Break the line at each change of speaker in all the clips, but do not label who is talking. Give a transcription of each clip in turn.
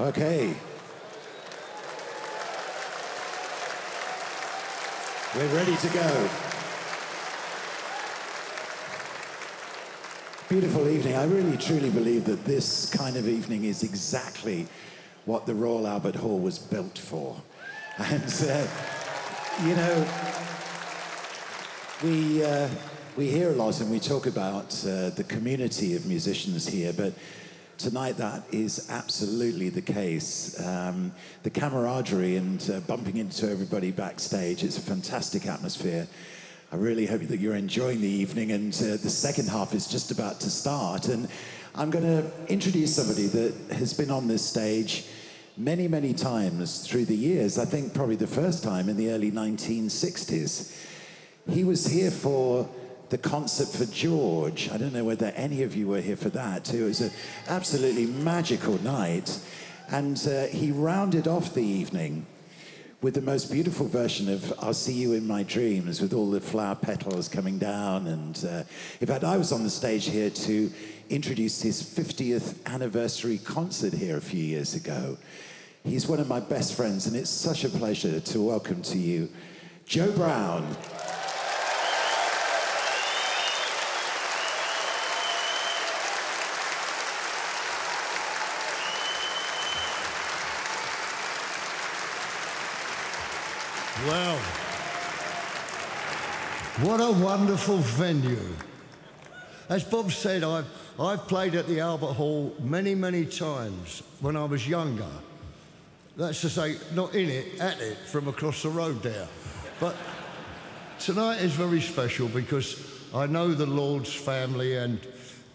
Okay. We're ready to go. Beautiful evening. I really truly believe that this kind of evening is exactly what the Royal Albert Hall was built for. And, uh, you know, we, uh, we hear a lot and we talk about uh, the community of musicians here, but tonight that is absolutely the case. Um, the camaraderie and uh, bumping into everybody backstage, it's a fantastic atmosphere. I really hope that you're enjoying the evening, and uh, the second half is just about to start. And I'm going to introduce somebody that has been on this stage many, many times through the years. I think probably the first time in the early 1960s. He was here for the concert for George. I don't know whether any of you were here for that. It was an absolutely magical night. And uh, he rounded off the evening with the most beautiful version of I'll See You in My Dreams, with all the flower petals coming down. And uh, in fact, I was on the stage here to introduce his 50th anniversary concert here a few years ago. He's one of my best friends, and it's such a pleasure to welcome to you Joe Brown.
Well, what a wonderful venue. As Bob said, I've, I've played at the Albert Hall many, many times when I was younger. That's to say, not in it, at it, from across the road there. But tonight is very special because I know the Lord's family and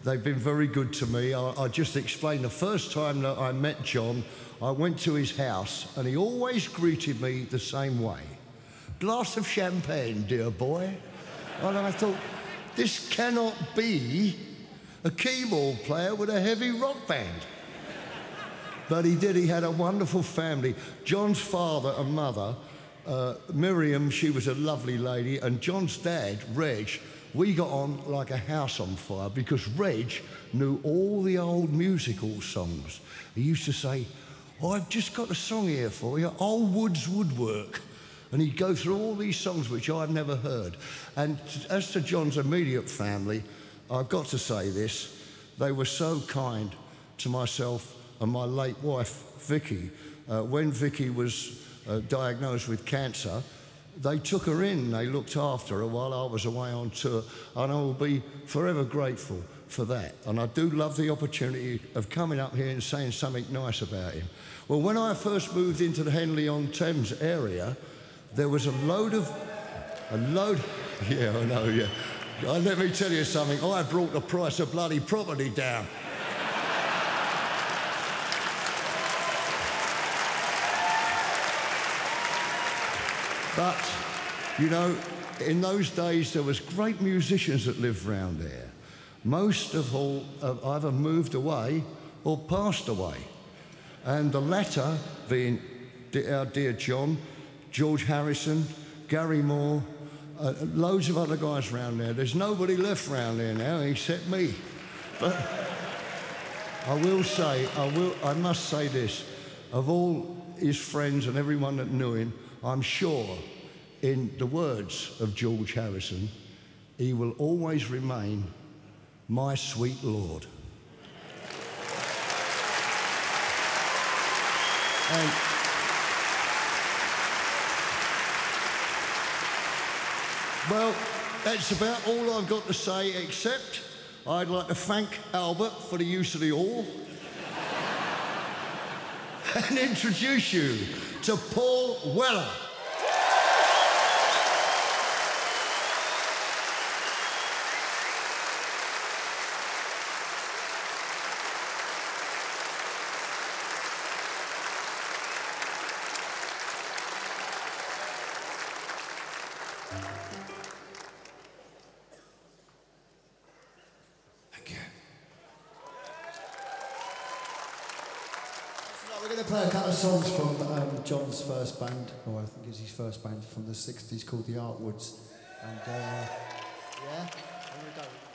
they've been very good to me. I, I just explained the first time that I met Jon, I went to his house and he always greeted me the same way glass of champagne, dear boy. And I thought, this cannot be a keyboard player with a heavy rock band. But he did, he had a wonderful family. Jon's father and mother, uh, Miriam, she was a lovely lady, and Jon's dad, Reg, we got on like a house on fire because Reg knew all the old musical songs. He used to say, oh, I've just got a song here for you, Old Woods Woodwork. And he'd go through all these songs which I've never heard. And as to Jon's immediate family, I've got to say this they were so kind to myself and my late wife, Vicky. Uh, when Vicky was uh, diagnosed with cancer, they took her in, they looked after her while I was away on tour, and I will be forever grateful for that. And I do love the opportunity of coming up here and saying something nice about him. Well, when I first moved into the Henley on Thames area, there was a load of, a load, yeah, I know, yeah. Uh, let me tell you something, I brought the price of bloody property down. But, you know, in those days there was great musicians that lived round there. Most of all have either moved away or passed away. And the latter being our dear Jon, George Harrison, Gary Moore, uh, loads of other guys around there. There's nobody left around there now except me. But I will say, I, will, I must say this, of all his friends and everyone that knew him, I'm sure, in the words of George Harrison, he will always remain my sweet Lord. And well, that's about all I've got to say, except I'd like to thank Albert for the use of the hall and introduce you to Paul Weller.
Songs from um, Jon's first band, or I think it's his first band from the 60s called the Artwoods. And uh, yeah, here we go.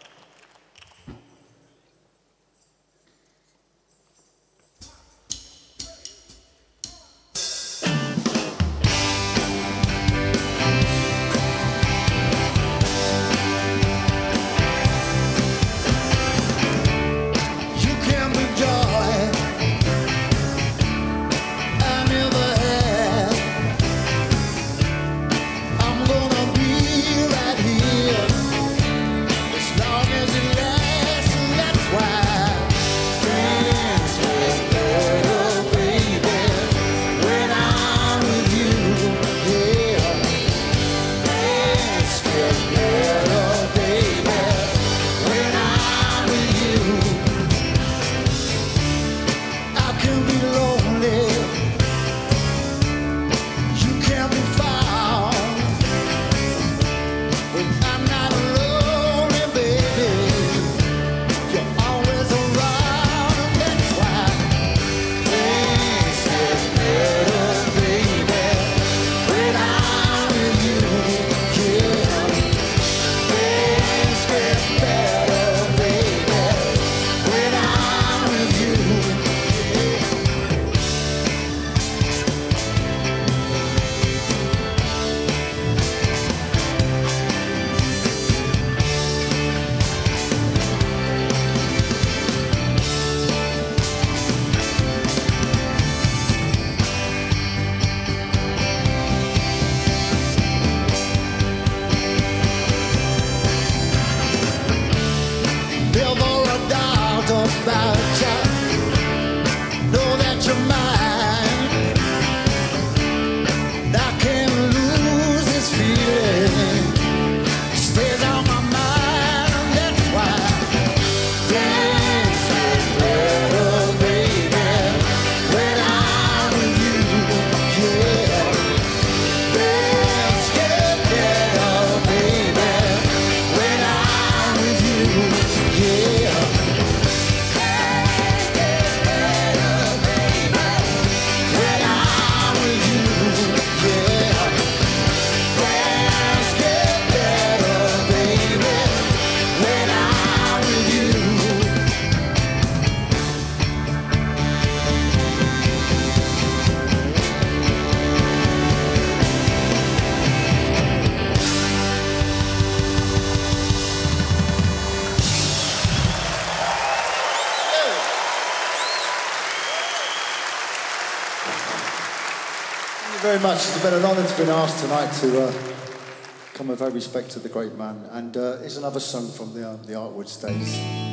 Much. It's been an honour to be asked tonight to uh, come and pay respect to the great man. And uh, here's another song from the, um, the Artwoods days.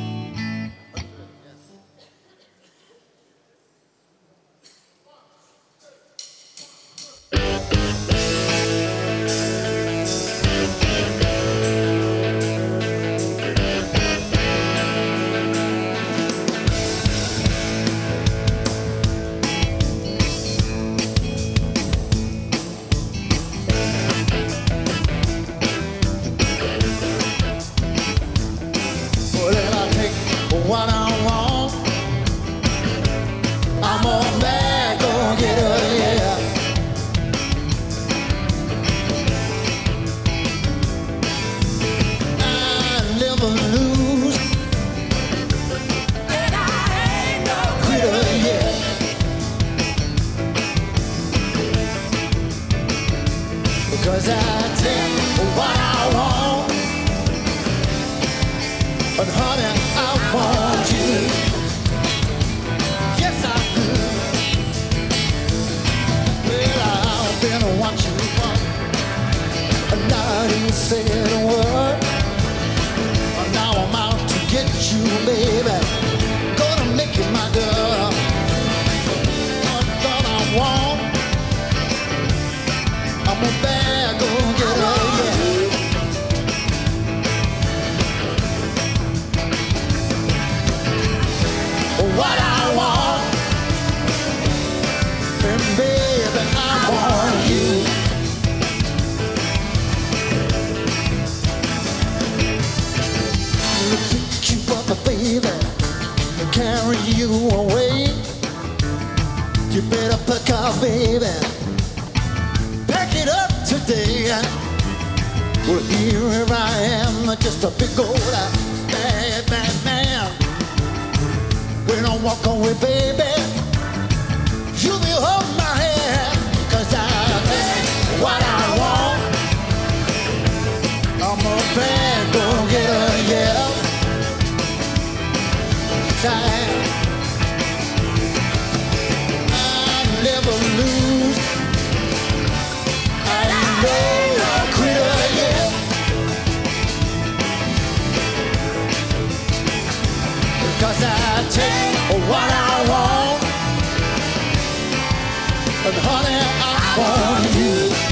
に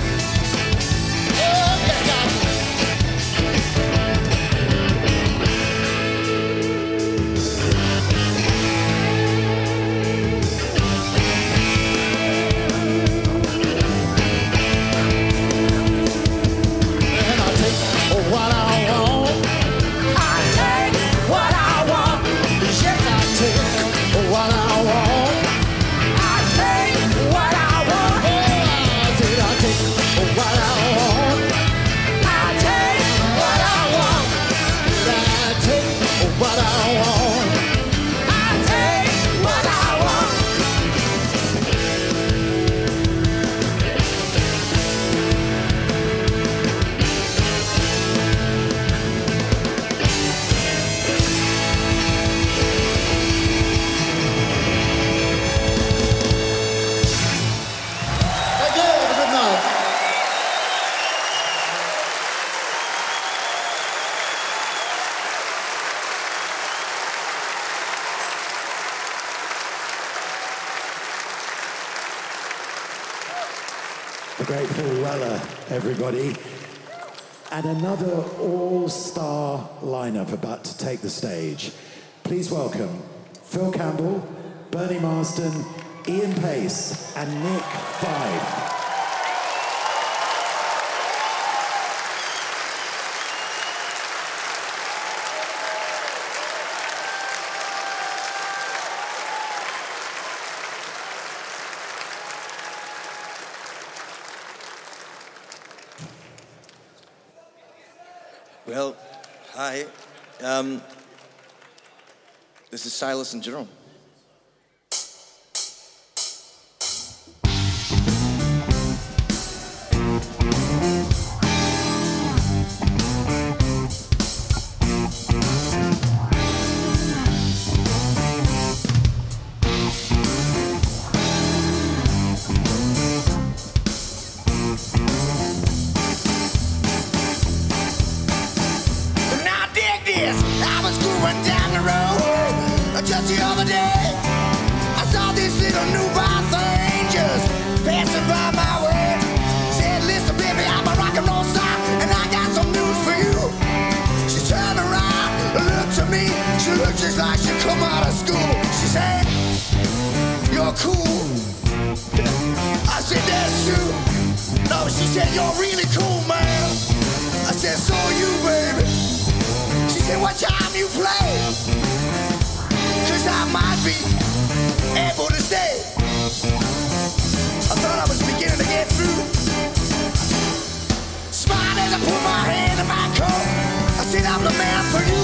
everybody. And another all-star lineup about to take the stage. Please welcome Phil Campbell, Bernie Marsden, Ian Paice, and Nick Fyffe.
Um, this is Silas and Jerome.
You're cool. I said, that's true. No, she said, you're really cool, man. I said, so you, baby. She said, what time you play? Cause I might be able to stay. I thought I was beginning to get through. Smiled as I put my hand in my coat. I said, I'm the man for you.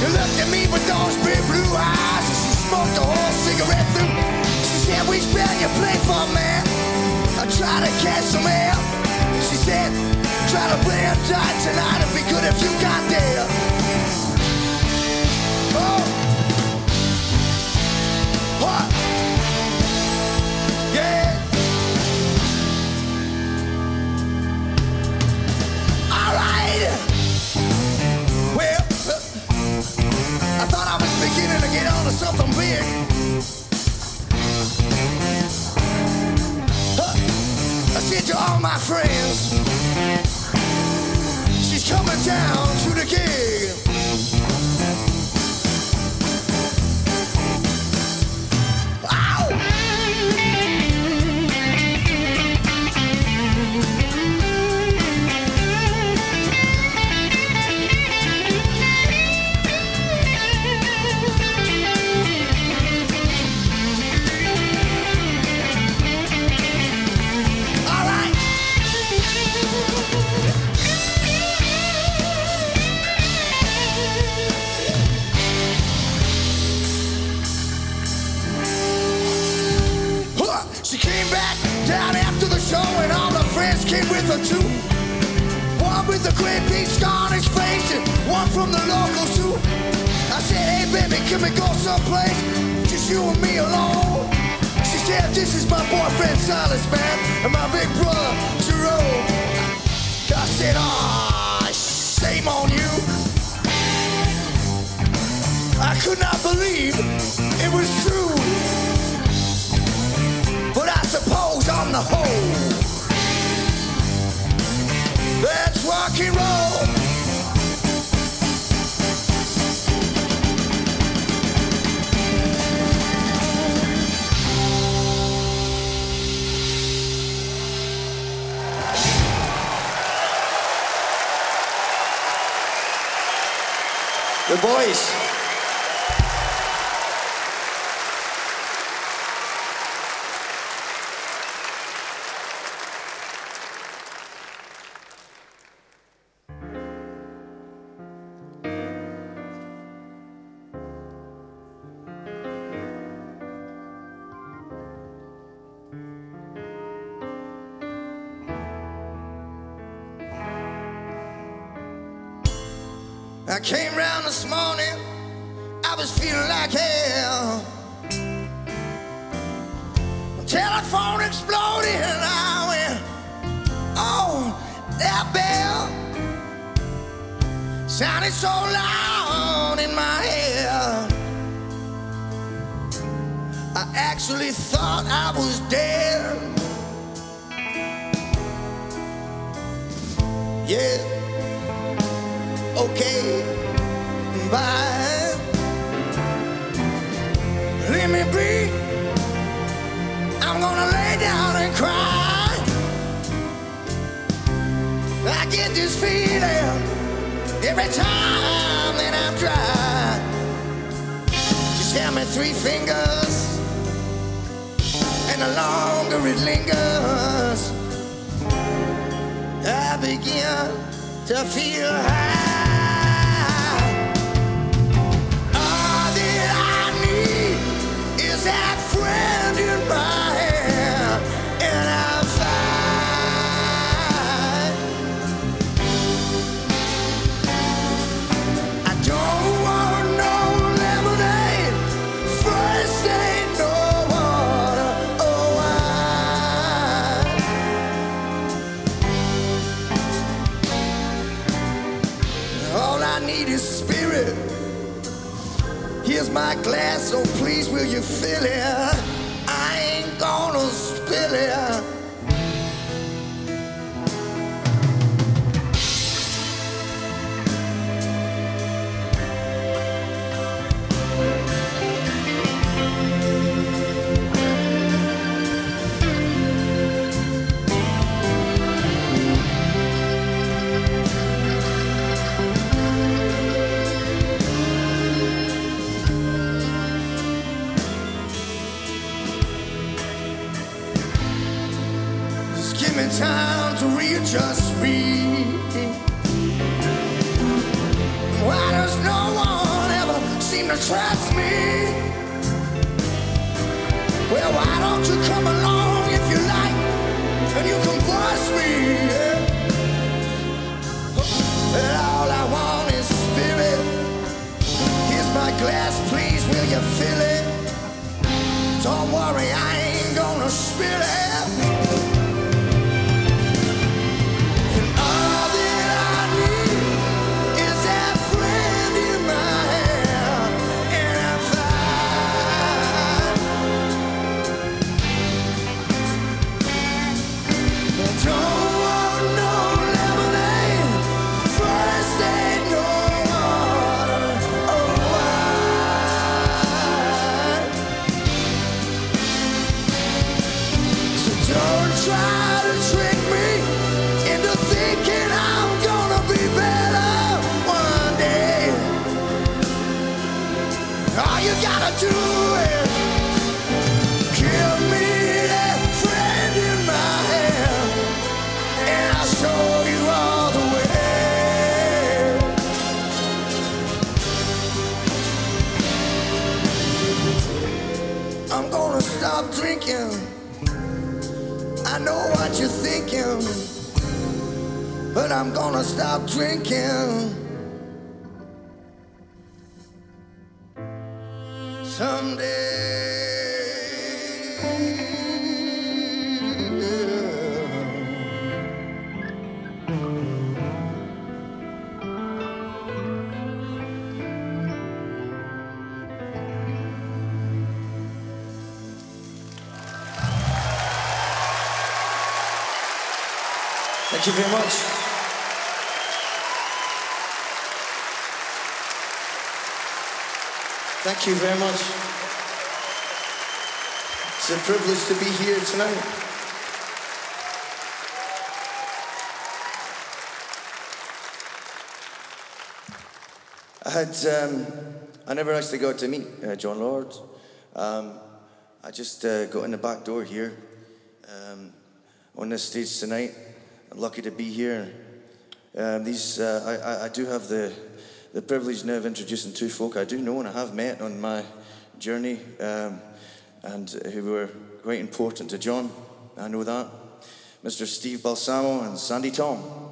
You looked at me with those big blue eyes. And she smoked the whole cigarette through. Said, we spell your play for man. I try to catch some air. She said, try to play a tight tonight. It'd be good if you got there. Oh. What? My friends, she's coming down to the gig. His face and one from the local zoo. I said, hey baby, can we go someplace? Just you and me alone. She said, this is my boyfriend Silas, man, and my big brother Jerome. I said, ah, shame on you. I could not believe it was true. But I suppose on the whole, that's rock and roll. The boys.
very much. Thank you very much. It's a privilege to be here tonight. I had, um, I never actually got to meet uh, Jon Lord. Um, I just uh, got in the back door here um, on this stage tonight. I'm lucky to be here. Um, these, uh, I, I, do have the, the privilege now of introducing two folk I do know and I have met on my journey um, and uh, who were quite important to Jon. I know that. Mr. Steve Balsamo and
Sandi Thom.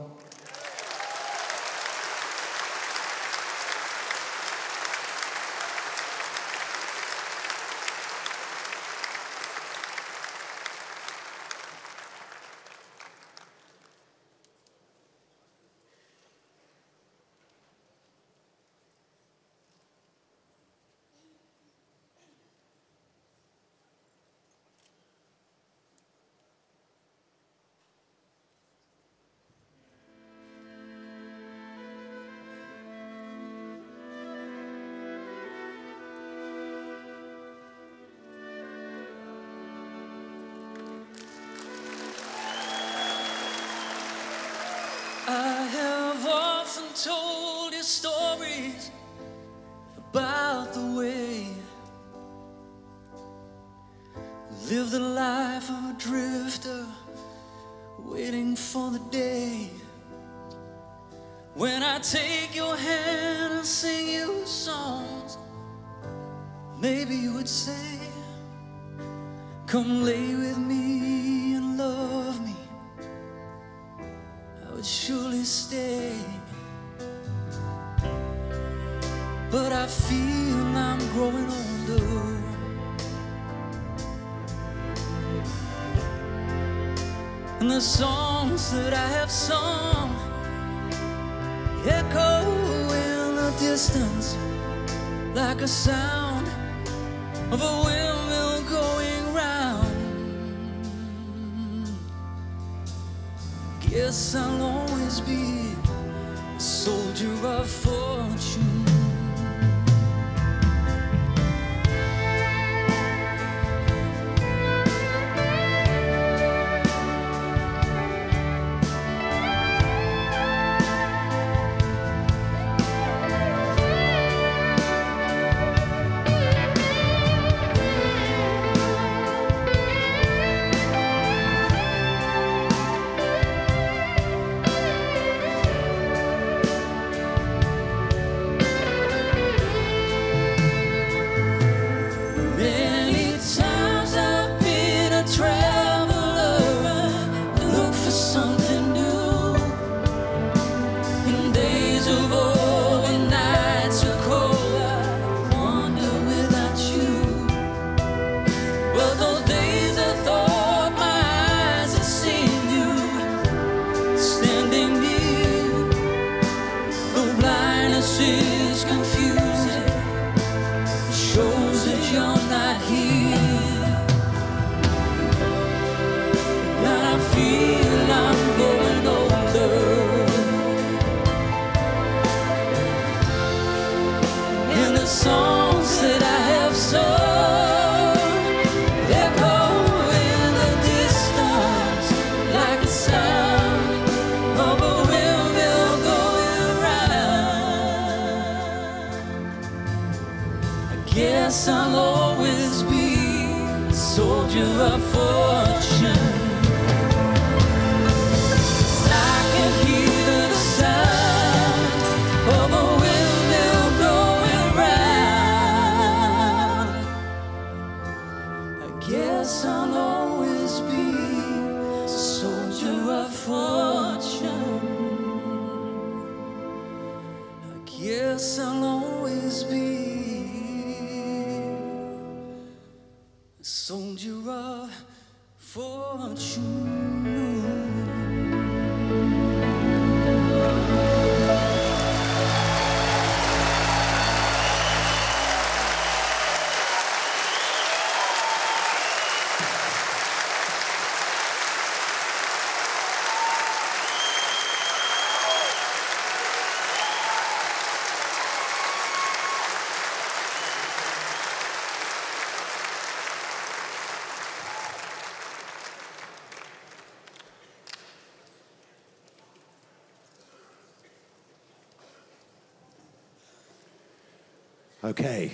Okay.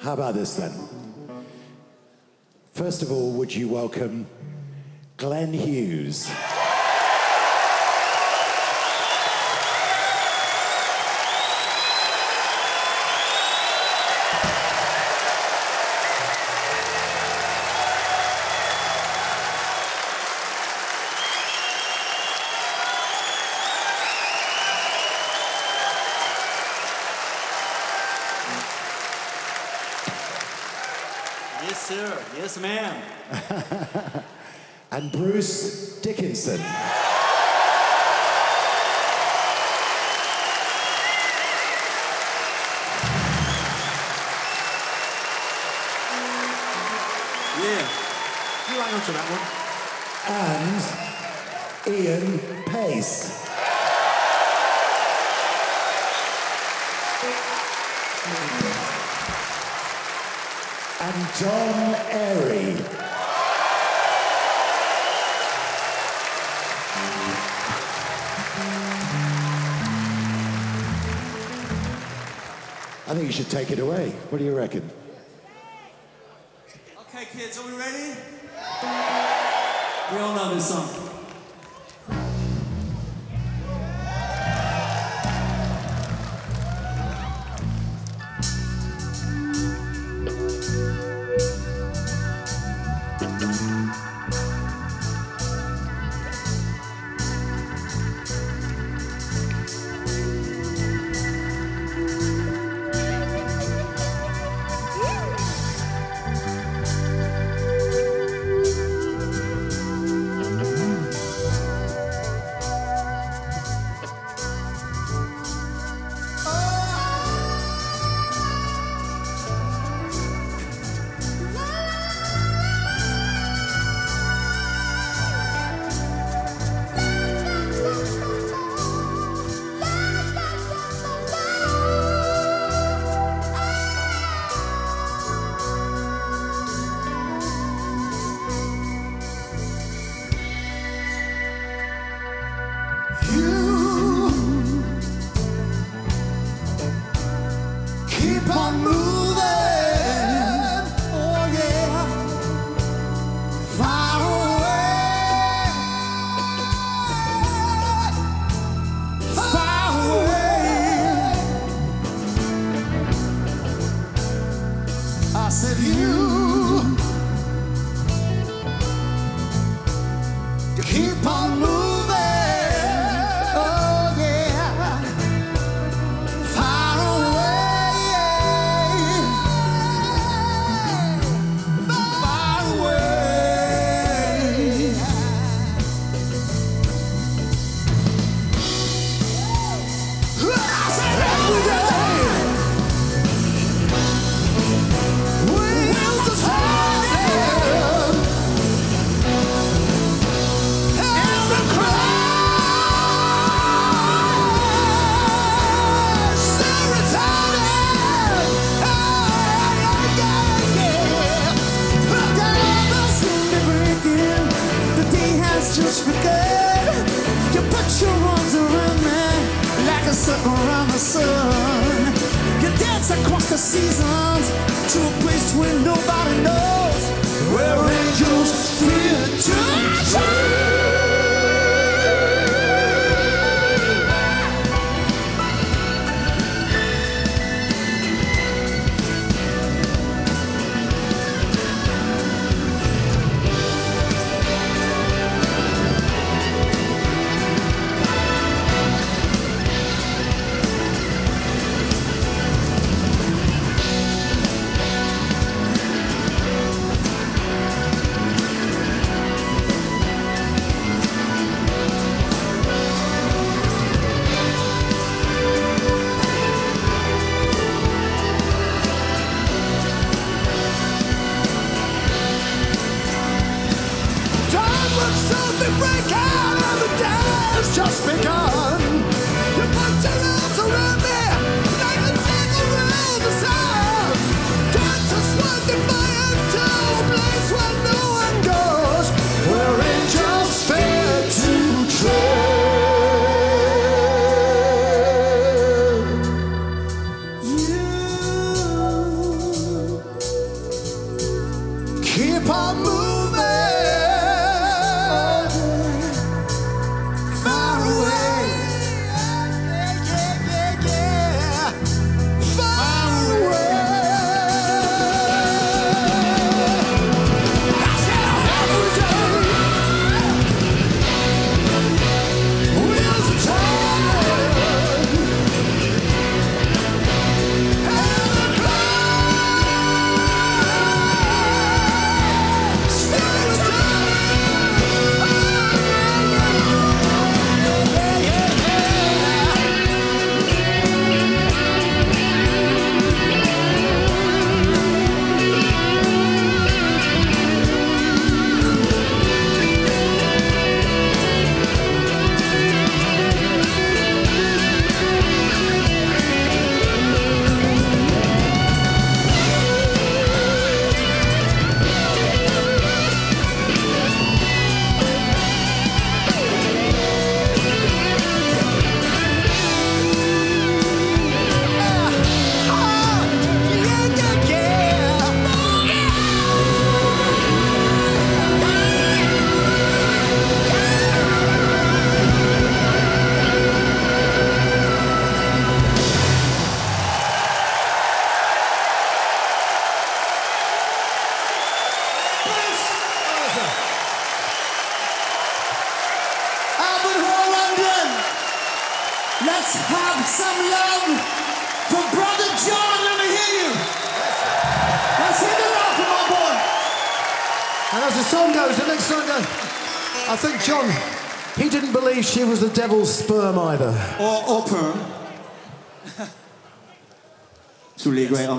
How about this then? First of all, would you welcome Glenn Hughes? it away. What do you reckon?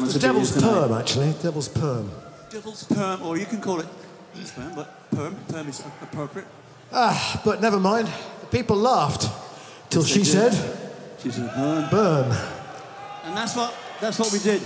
It's
the devil's perm, actually. Devil's perm.
Devil's perm, or you can call it perm, but perm, perm is appropriate.
Ah, but never mind. The people laughed till
yes,
she said,
"She said, burn,
burn."
And that's what that's what we did.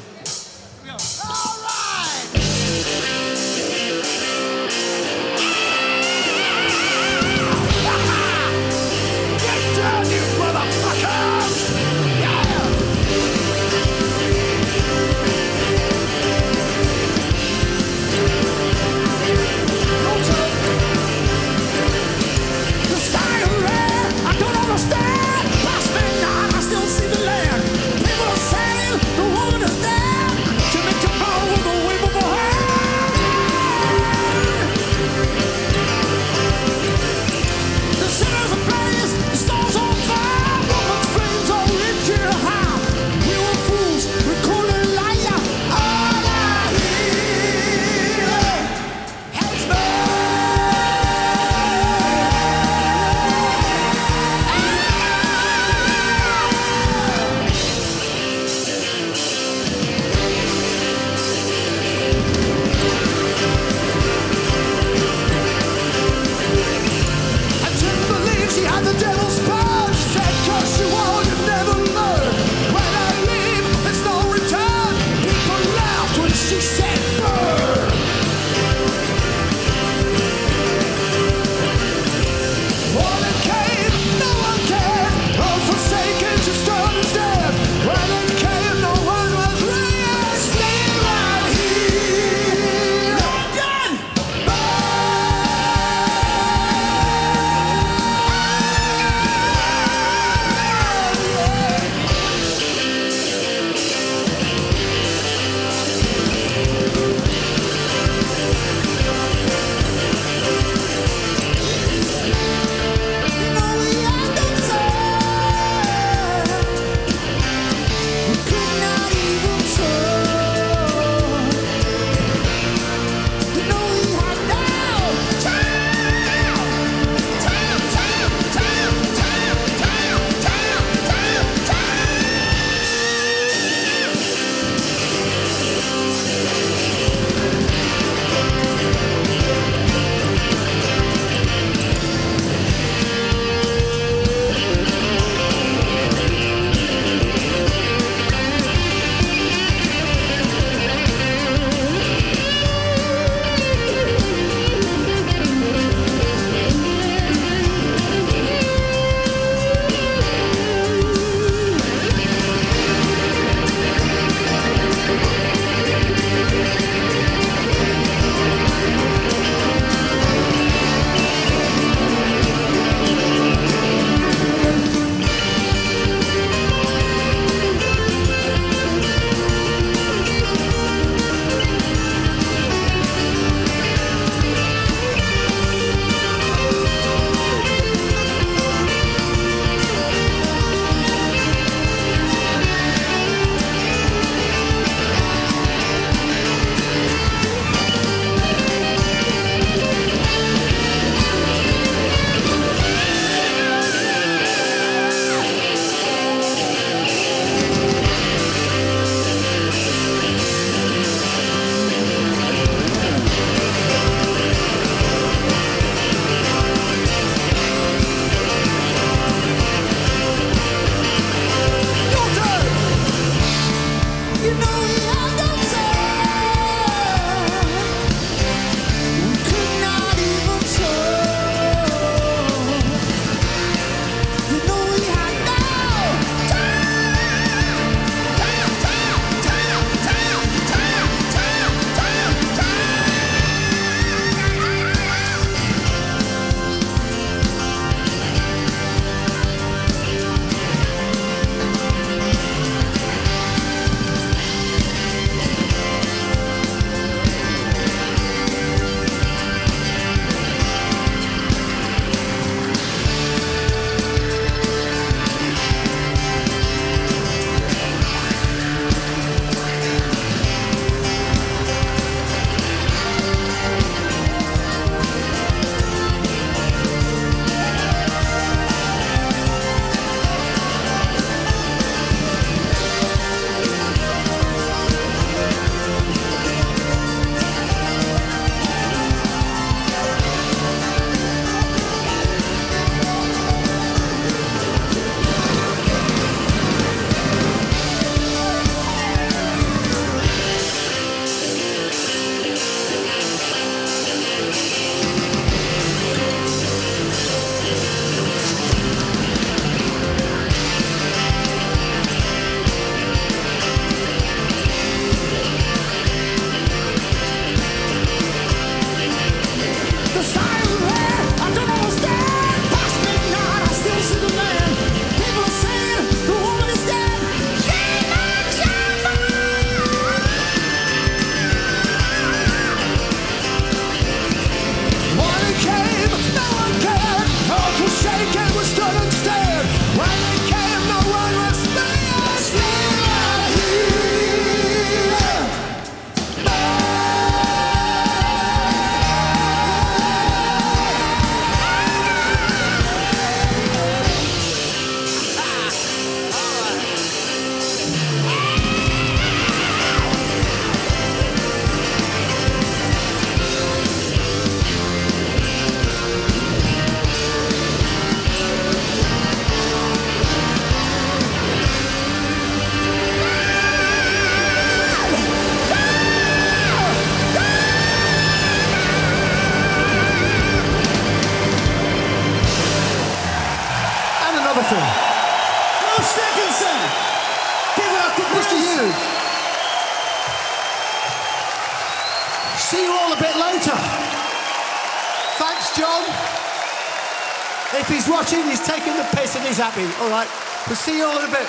We'll see you all in a bit.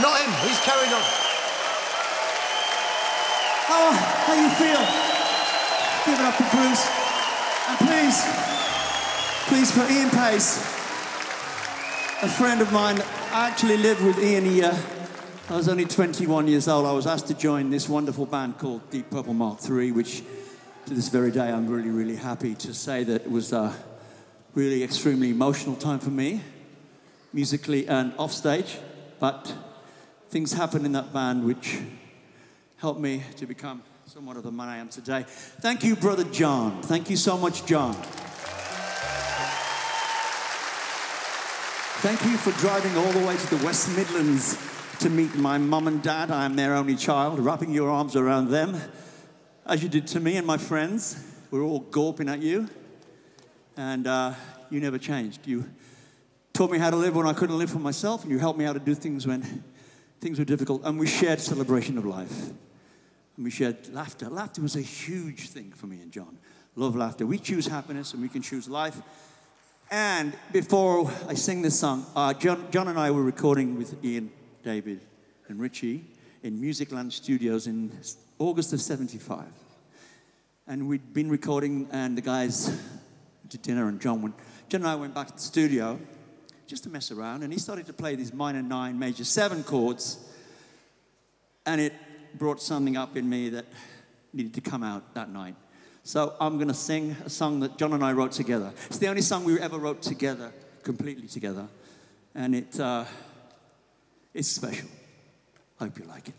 Not him. He's carrying on.
How, how you feel? Give it up for Bruce. And please, please for Ian Paice, a friend of mine. I actually lived with Ian here. I was only 21 years old. I was asked to join this wonderful band called Deep Purple Mark III, which to this very day I'm really, really happy to say that it was a really extremely emotional time for me, musically and offstage. But things happened in that band which helped me to become somewhat of the man I am today. Thank you, Brother Jon. Thank you so much, Jon. Thank you for driving all the way to the West Midlands to meet my mum and dad. I am their only child, wrapping your arms around them, as you did to me and my friends. We're all gawping at you, and uh, you never changed. You taught me how to live when I couldn't live for myself, and you helped me how to do things when things were difficult, and we shared celebration of life. And we shared laughter. Laughter was a huge thing for me and Jon. Love laughter. We choose happiness and we can choose life. And before I sing this song, uh, Jon, Jon and I were recording with Ian, David, and Ritchie in Musicland Studios in August of 75. And we'd been recording, and the guys did dinner, and Jon went, Jon and I went back to the studio just to mess around, and he started to play these minor nine, major seven chords, and it brought something up in me that needed to come out that night. So I'm going to sing a song that Jon and I wrote together. It's the only song we ever wrote together, completely together, and it uh, it's special. I hope you like it.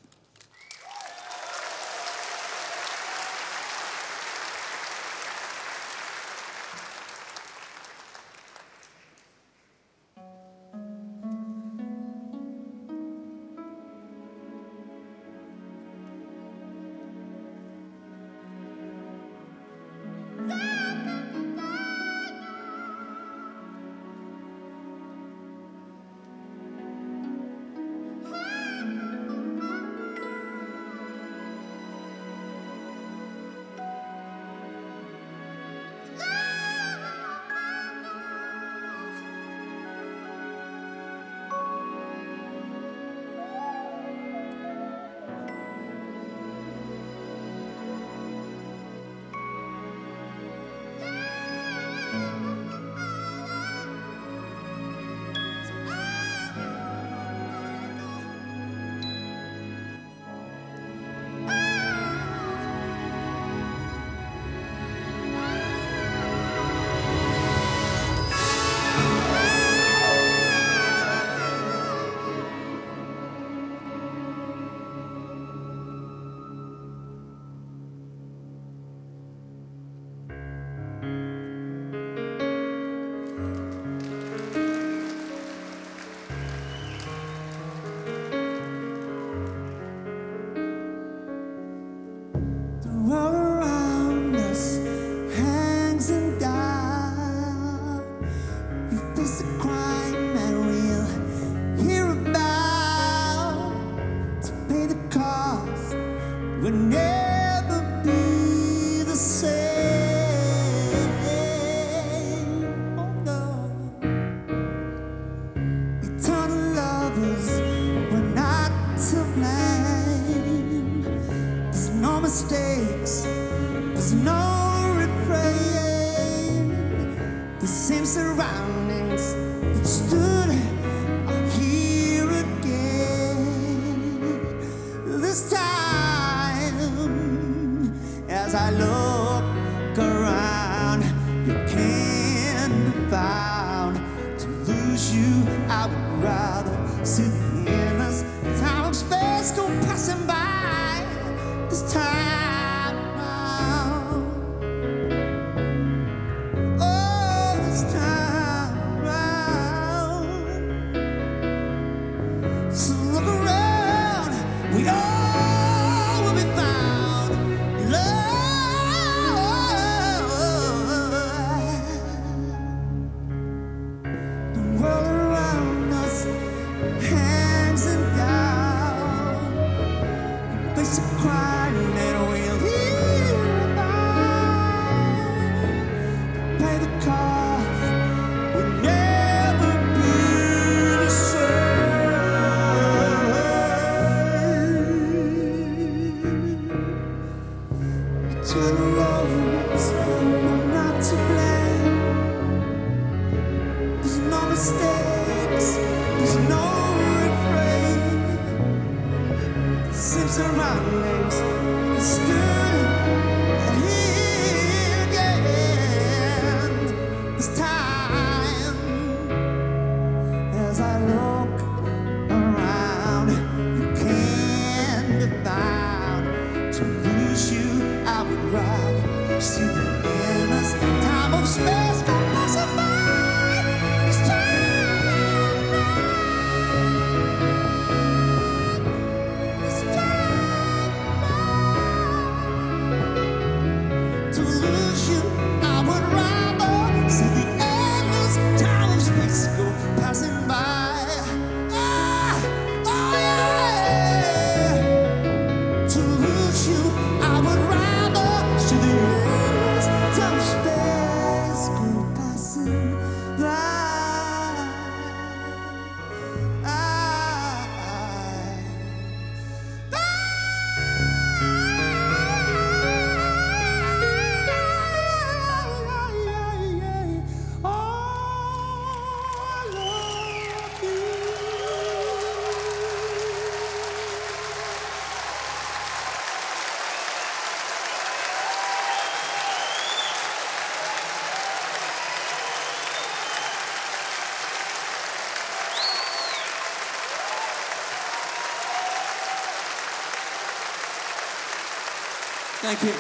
Thank you.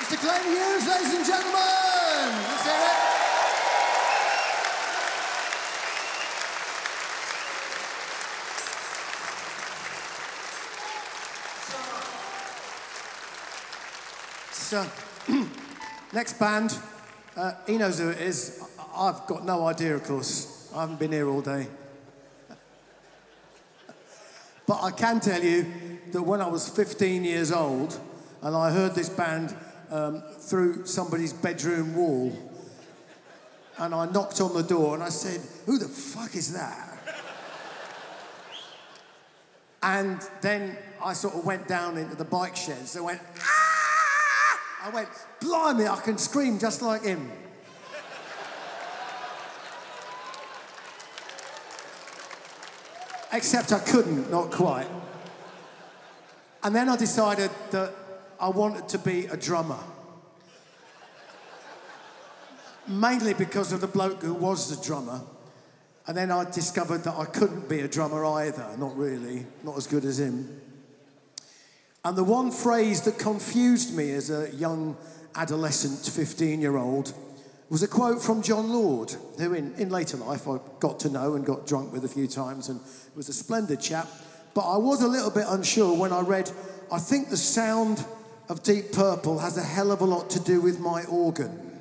Mr. Clayton Hughes, ladies and gentlemen. Let's hear it. So, next band, uh, he knows who it is. I- I've got no idea, of course. I haven't been here all day. But I can tell you that when I was 15 years old and I heard this band um, through somebody's bedroom wall, and I knocked on the door and I said, Who the fuck is that? And then I sort of went down into the bike sheds. I went, ah! I went, blimey, I can scream just like him. Except I couldn't, not quite. And then I decided that I wanted to be a drummer. Mainly because of the bloke who was the drummer. And then I discovered that I couldn't be a drummer either, not really, not as good as him. And the one phrase that confused me as a young adolescent 15 year old was a quote from Jon Lord, who in, in later life I got to know and got drunk with a few times and was a splendid chap. But I was a little bit unsure when I read, I think the sound of Deep Purple has a hell of a lot to do with my organ.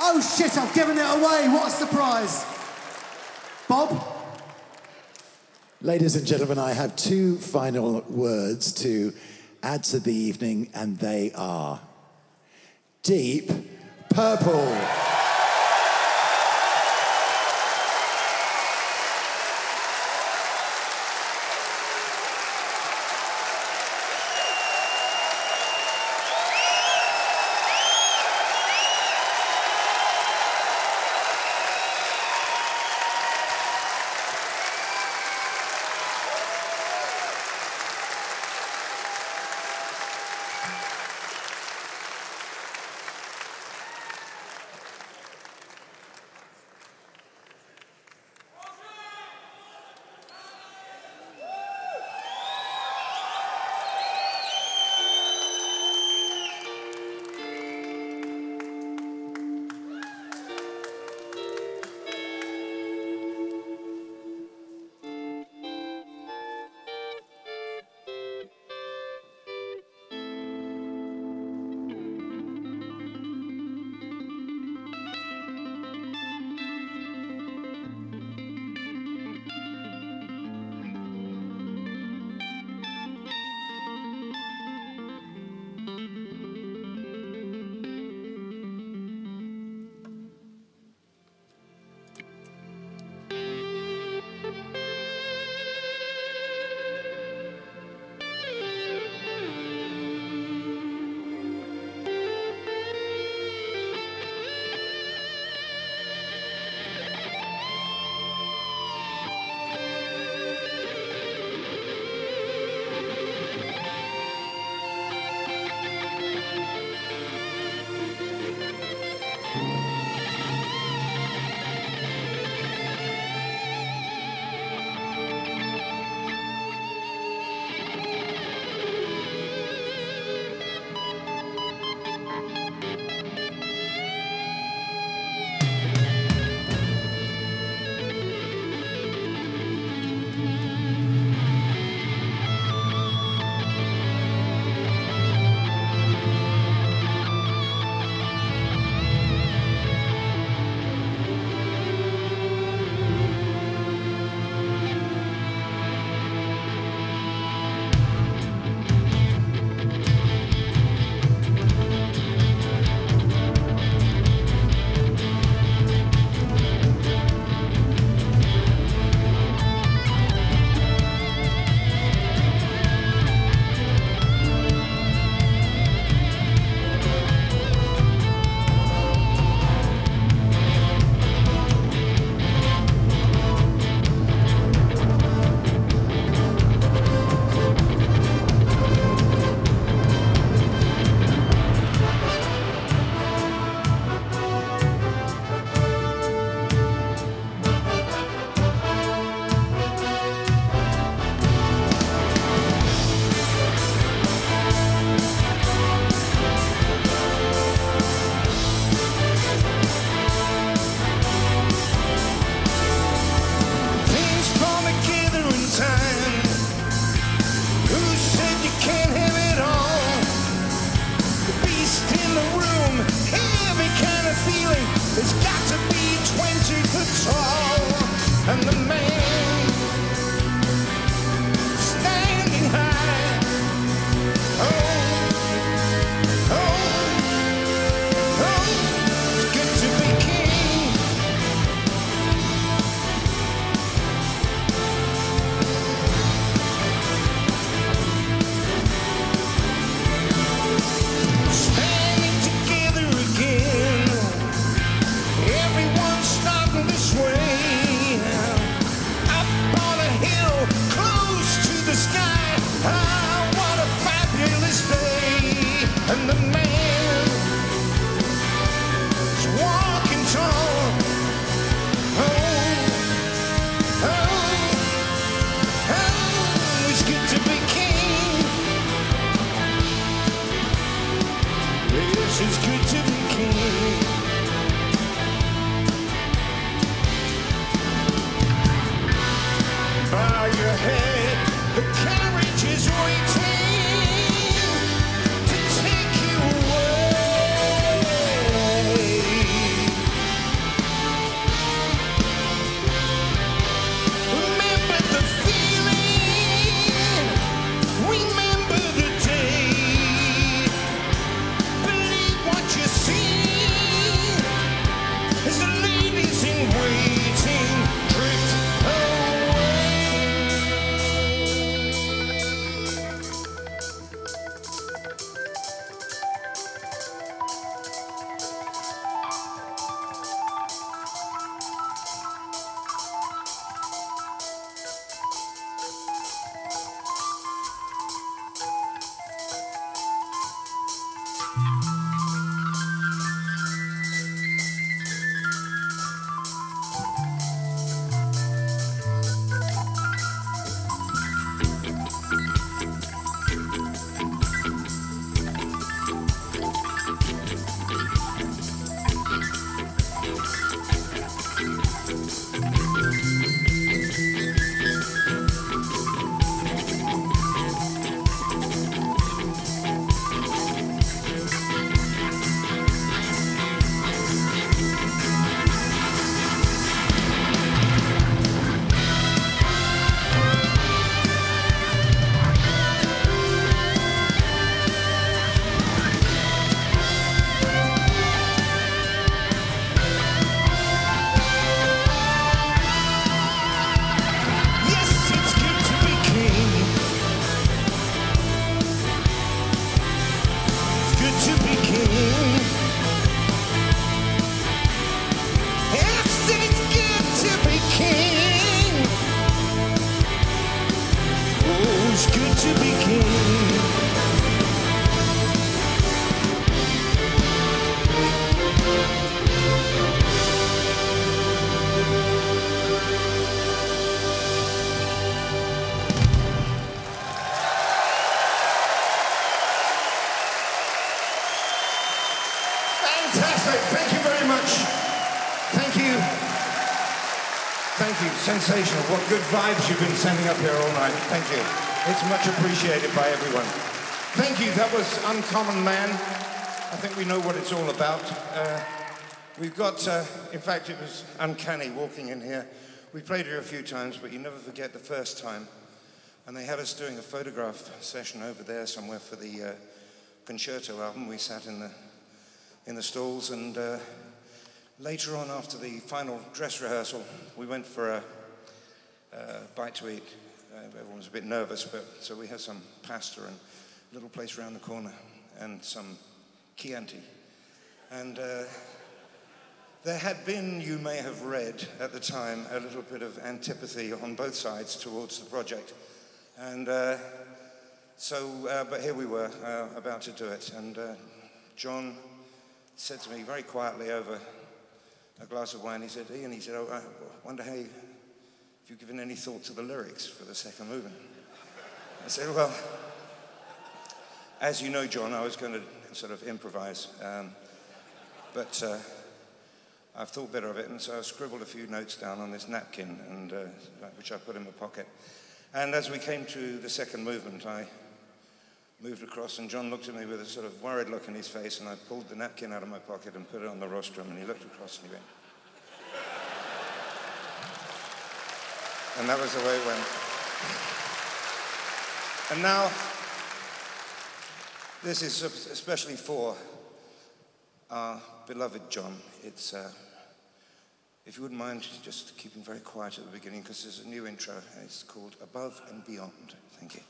Oh shit, I've given it away. What a surprise. Bob?
Ladies and gentlemen, I have two final words to add to the evening, and they are Deep Purple.
Sensational. What good vibes you've been sending up here all night. Thank you. It's much appreciated by everyone. Thank you. That was Uncommon Man. I think we know what it's all about. Uh, we've got, uh, in fact, it was uncanny walking in here. We played here a few times, but you never forget the first time. And they had us doing a photograph session over there somewhere for the uh, concerto album. We sat in the in the stalls. And uh, later on, after the final dress rehearsal, we went for a, uh bite to eat. Uh, everyone was a bit nervous, but so we had some pasta and a little place around the corner and some Chianti. And uh, there had been, you may have read at the time, a little bit of antipathy on both sides towards the project. And uh, so, uh, but here we were, uh, about to do it. And Jon said to me very quietly over a glass of wine, he said, Ian, he said, oh, I wonder how you, you given any thought to the lyrics for the second movement? I said, Well, as you know, Jon, I was going to sort of improvise, um, but uh, I've thought better of it, and so I scribbled a few notes down on this napkin, and uh, which I put in my pocket. And as we came to the second movement, I moved across, and Jon looked at me with a sort of worried look in his face, and I pulled the napkin out of my pocket and put it on the rostrum, and he looked across and he went, And that was the way it went. And now, this is especially for our beloved Jon. It's, uh, if you wouldn't mind just keeping very quiet at the beginning, because there's a new intro, and it's called Above and Beyond. Thank you.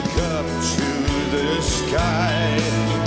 look up to the sky.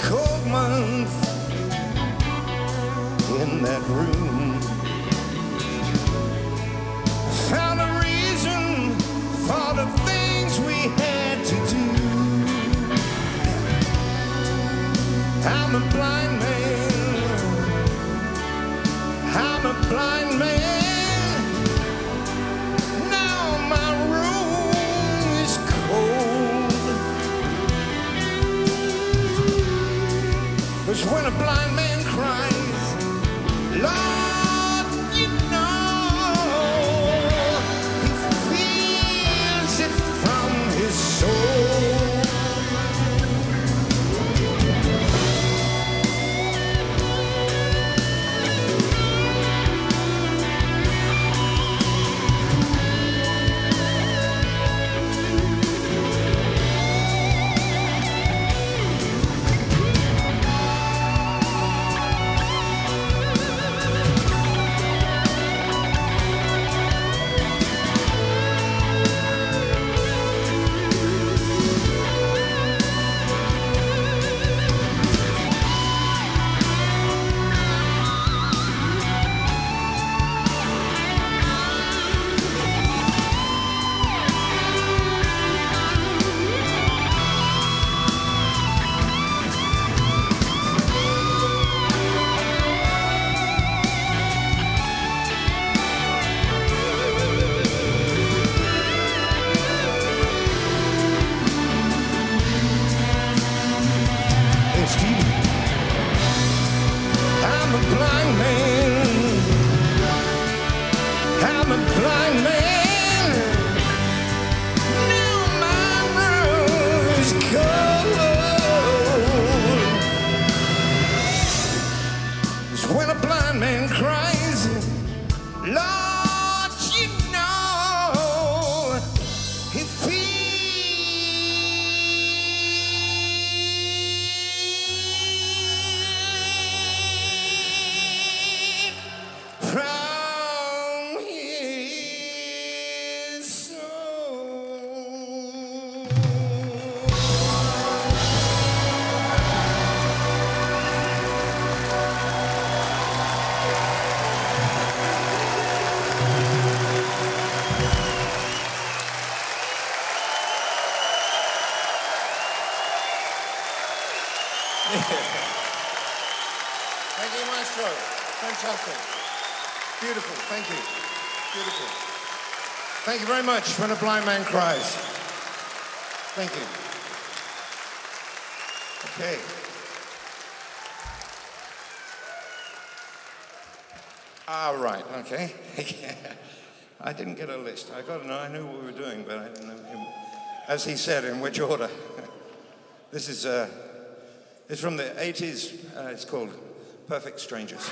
Cold month, in that room, found a reason for the things we had to do. I'm a blind man. I'm a blind man. Cause when a blind man you very much. When a blind man cries. Thank you. Okay. All right. Okay. I didn't get a list. I got to. I knew what we were doing, but I didn't know him. As he said, in which order. this is uh, it's from the 80s. Uh, it's called Perfect Strangers.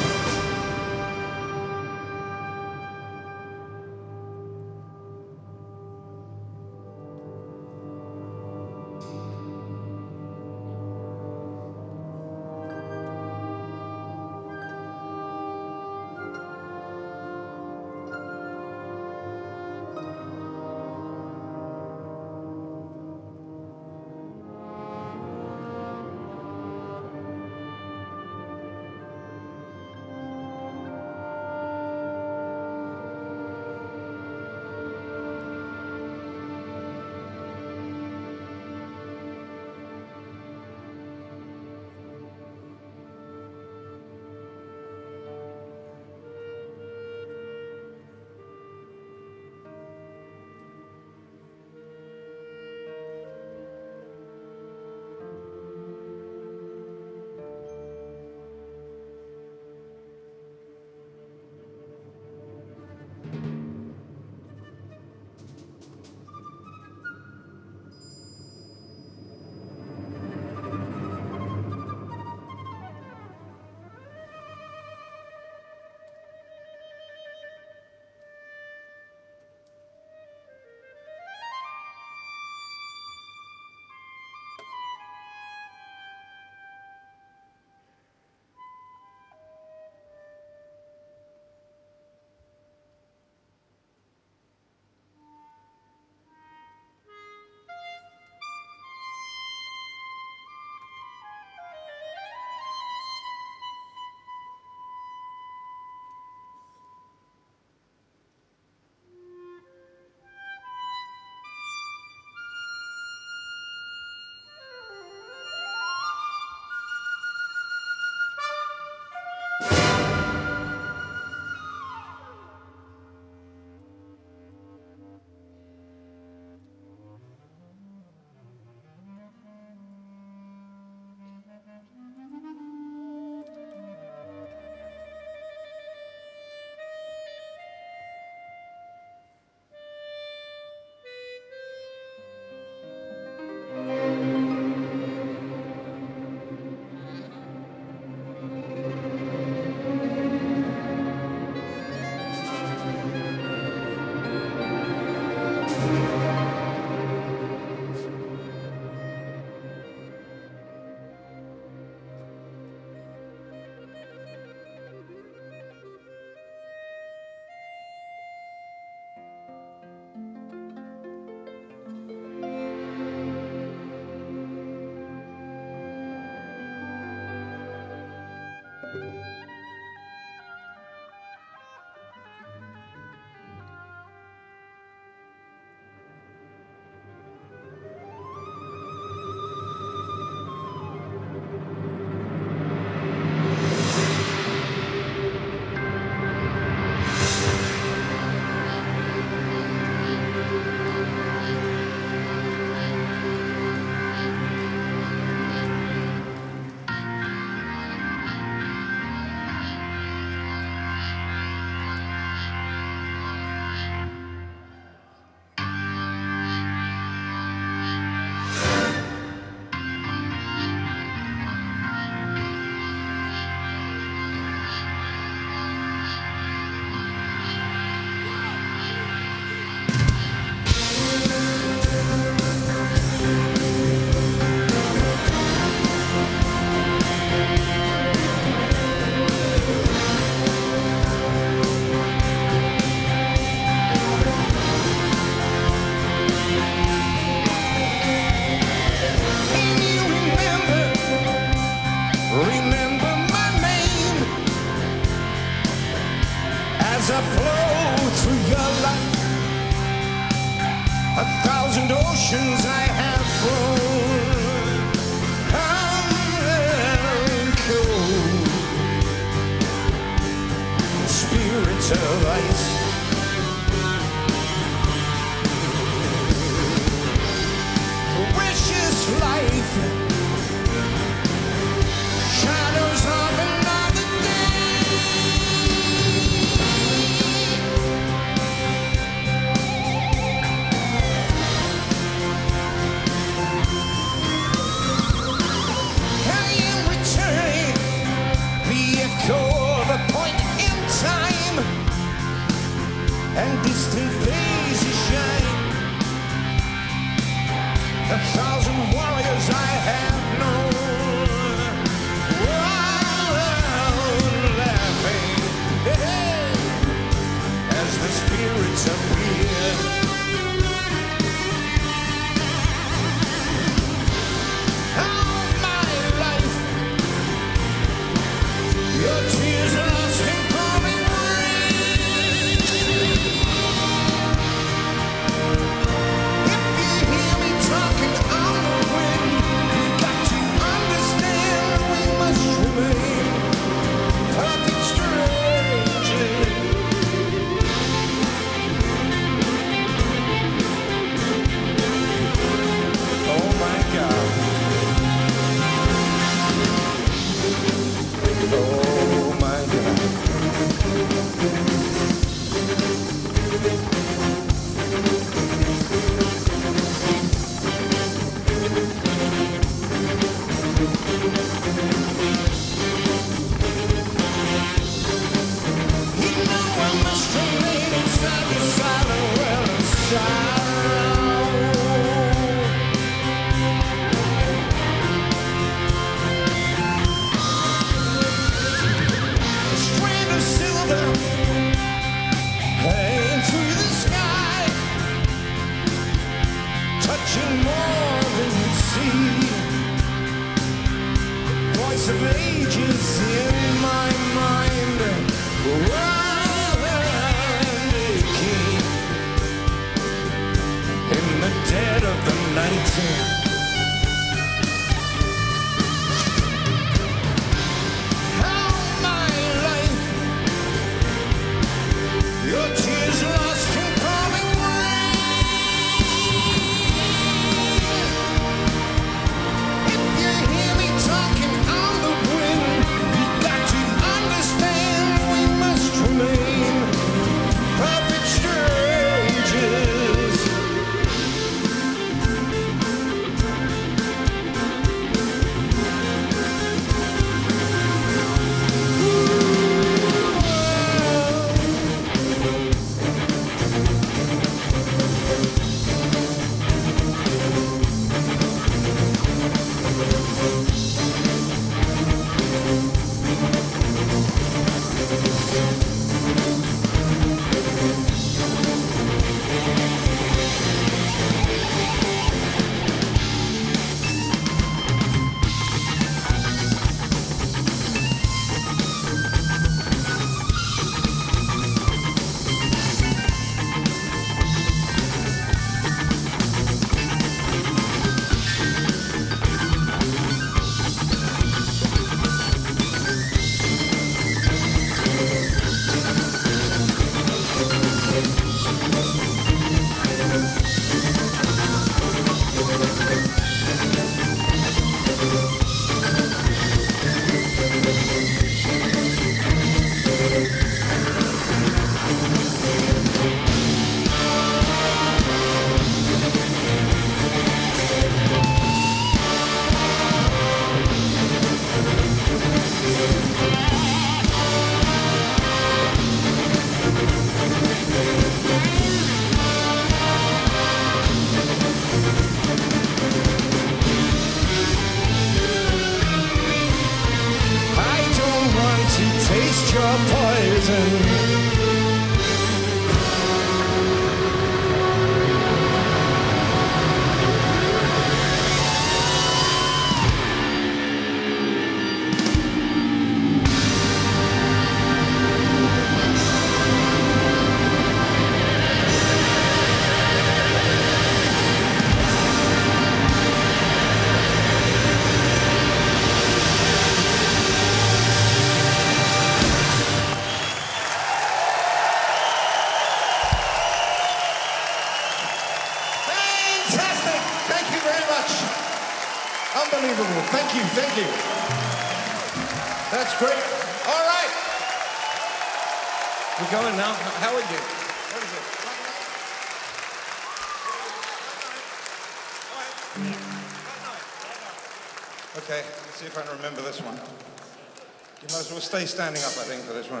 Stay standing up, I think, for this one.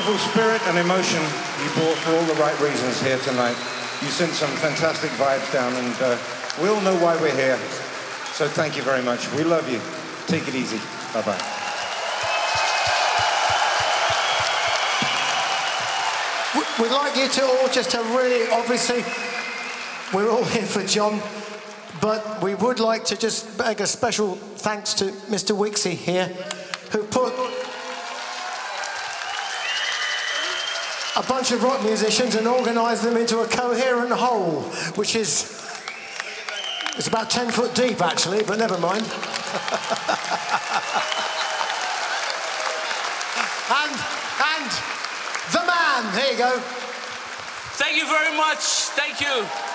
Wonderful spirit and emotion you brought for all the right reasons here tonight. You sent some fantastic vibes down, and uh, we all know why we're here. So thank you very much. We love you. Take it easy. Bye bye.
We- We'd like you to all just to really, obviously, we're all here for Jon, but we would like to just beg a special thanks to Mr. Wixie here, who put a bunch of rock musicians and organised them into a coherent whole, which is it's about 10 foot deep actually, but never mind. and and the man, there you go.
Thank you very much. Thank you.